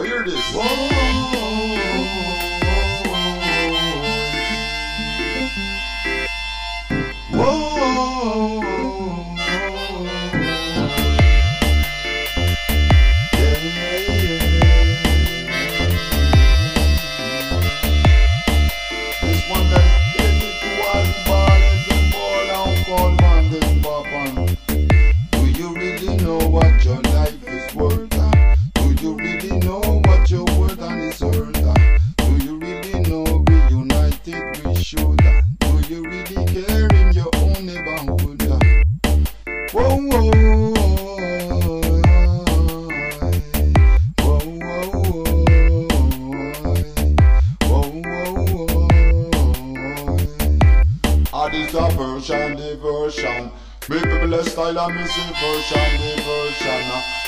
Hear this. Whoa. Know what your worth and is ah? Do you really know we united we should? ah? Do you really care in your own neighborhood? ah? Whoa, whoa, whoa, whoa, whoa, whoa. Ah, this a version, the version. Me people style and say version, the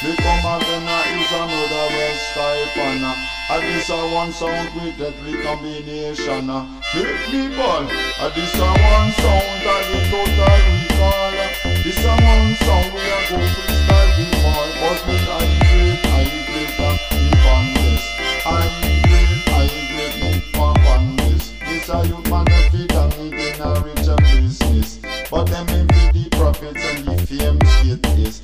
Me come again, ah, is a murderous style pan. ah. Ah, this a one sound with deadly combination. ah. Me people, ah, this a one sound and the total recall. ah. This a one sound we a go freestyle before. But me I great, I great, and me on this. I great, I great, me on this. This a youth man that feed and it in a richer business. But them in the profits and the fame skate this.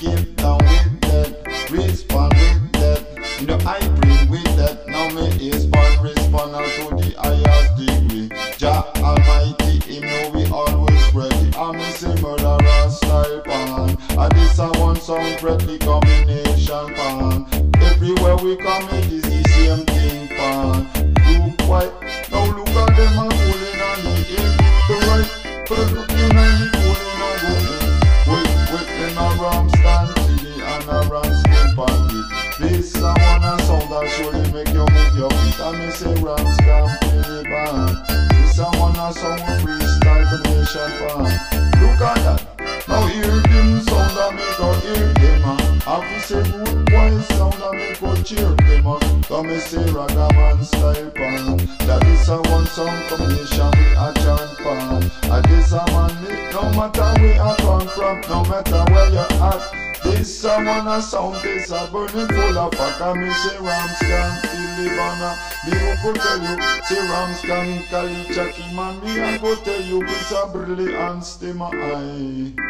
Skate down with that, respond with that. You know I bring with that. Now me is born respond out to the highest degree. Jah Almighty, Him know we always ready. I'm a murderer style pan. And this a one song friendly combination pan. Everywhere we come it is the same thing pan. Me say ram scam chili pan. This a one a sound freestyle combination pan. Look at that. Now hear them sound that make go hear them. Have to say good boy sound that make go cheer them. Come me say ragaman style pan. That is a one song combination with a chant pan. And this a man no matter where you come from, no matter where you at. This a one a sound, this a burning full of fuck me say Rams can feel the banner. Me who go tell you, say Rams can call it Chucky man. Me I go tell you, it's a brilliant stem eye